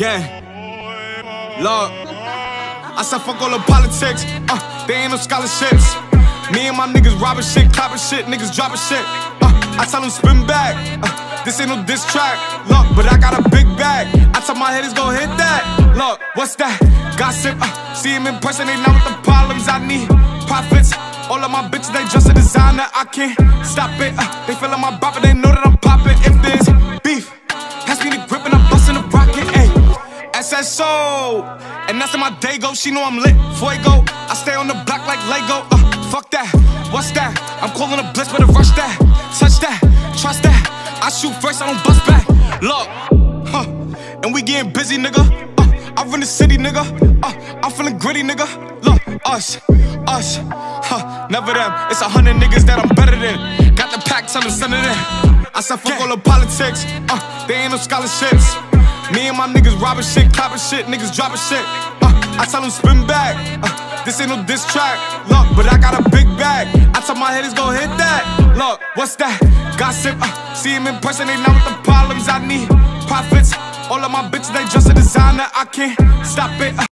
Gang. Look. I said fuck all the politics. Uh, they ain't no scholarships. Me and my niggas robbing shit, clapping shit, niggas dropping shit. Uh, I tell them spin back. Uh, this ain't no diss track. Look, but I got a big bag. I tell my haters go hit that. Look, what's that? Gossip. Uh, see him in person, they know what the problems I need. Profits. All of my bitches, they just a designer. I can't stop it. Uh, they feeling my bop, but they know SSO. And that's how my day go. She know I'm lit. Fuego. I stay on the block like Lego. Uh, fuck that. What's that? I'm calling a blitz, better rush that. Touch that. Trust that. I shoot first, I don't bust back. Look. Huh. And we getting busy, nigga. Uh, I run the city, nigga. Uh, I'm feeling gritty, nigga. Look, us, us, huh, never them. It's a hundred niggas that I'm better than. Got the pack, tell them send it in. I said fuck all the politics. Uh, they ain't no scholarships. Me and my niggas robbing shit, clapping shit, niggas dropping shit. Uh, I tell them spin back. Uh, this ain't no diss track. Look, but I got a big bag. I tell my haters go hit that. Look, what's that? Gossip. Uh, see him in person, they know what the problems I need. Profits. All of my bitches, they just a designer. I can't stop it. Uh,